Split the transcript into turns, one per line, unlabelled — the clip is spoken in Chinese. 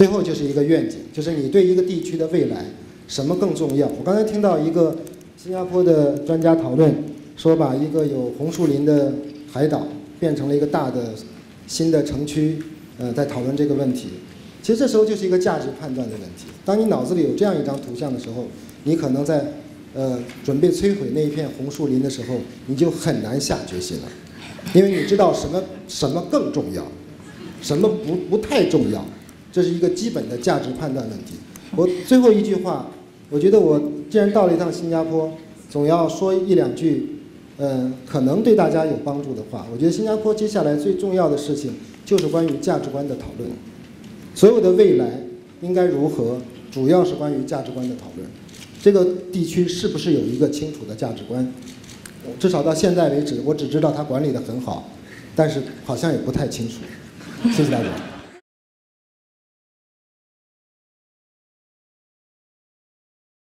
最后就是一个愿景，就是你对一个地区的未来什么更重要？我刚才听到一个新加坡的专家讨论，说把一个有红树林的海岛变成了一个大的新的城区，呃，在讨论这个问题。其实这时候就是一个价值判断的问题。当你脑子里有这样一张图像的时候，你可能在呃准备摧毁那一片红树林的时候，你就很难下决心了，因为你知道什么什么更重要，什么不不太重要。这是一个基本的价值判断问题。我最后一句话，我觉得我既然到了一趟新加坡，总要说一两句，呃，可能对大家有帮助的话。我觉得新加坡接下来最重要的事情就是关于价值观的讨论。所有的未来应该如何，主要是关于价值观的讨论。这个地区是不是有一个清楚的价值观？至少到现在为止，我只知道它管理的很好，但是好像也不太清楚。谢谢大家。